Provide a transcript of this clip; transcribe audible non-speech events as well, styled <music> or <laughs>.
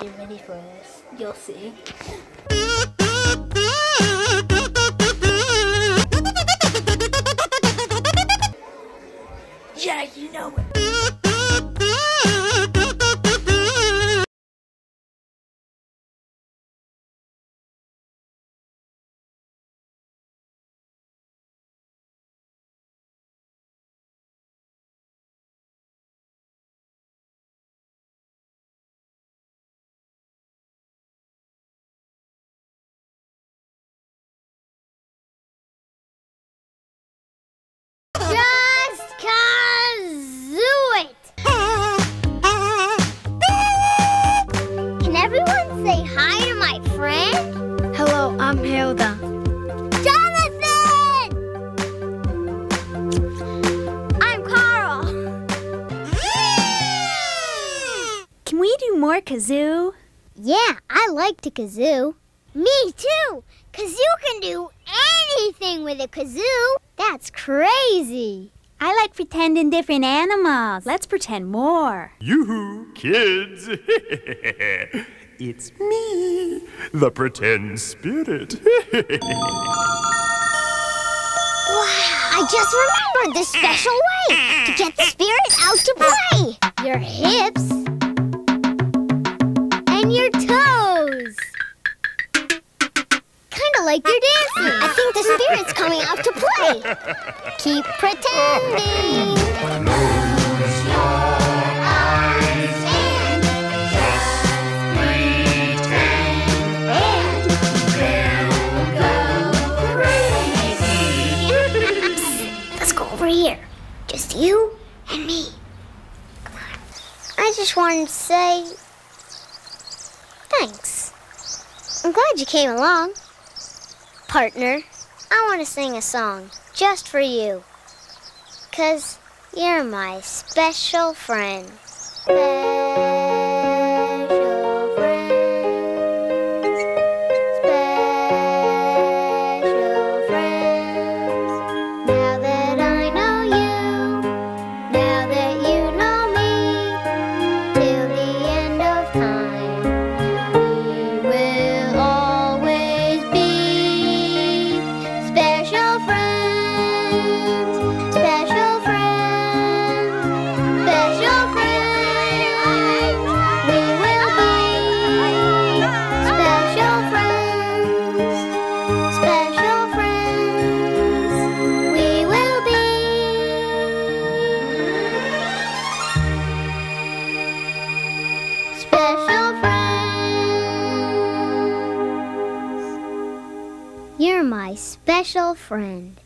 Get ready for this. You'll see. I'm Hilda. Jonathan! I'm Carl. Can we do more kazoo? Yeah, I like to kazoo. Me too! Kazoo can do anything with a kazoo. That's crazy. I like pretending different animals. Let's pretend more. Yoo-hoo, kids! <laughs> it's me, <laughs> the pretend spirit. <laughs> Wow! I just remembered the special <laughs> way to get the spirit out to play. Your hips and your toes. Kind of like you're dancing. I think the spirit's coming out to play. Keep pretending. Here. Just you and me. Come on. I just wanted to say thanks. I'm glad you came along. Partner, I want to sing a song just for you. Cause you're my special friend. You're my special friend.